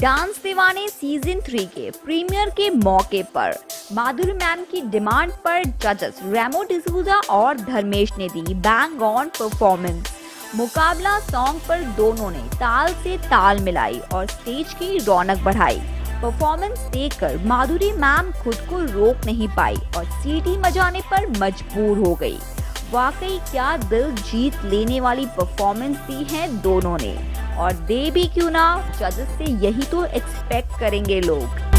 Dance दीवाने season three के premiere के मौके पर माधुरी मैम की डिमांड पर जजेस रेमो डिसूजा और धर्मेश ने दी बैंग ऑन परफॉर्मेंस मुकाबला सॉन्ग पर दोनों ने ताल से ताल मिलाई और स्टेज की रौनक बढ़ाई। परफॉर्मेंस देखकर माधुरी मैम खुद को रोक नहीं पाई और सीटी मजाने पर मजबूर हो गई। वाकई क्या दिल जीत लेने वाली परफॉर्मेंस दी है दोनों ने। और दे भी क्यों ना जजेस से यही तो एक्सपेक्ट करेंगे लोग।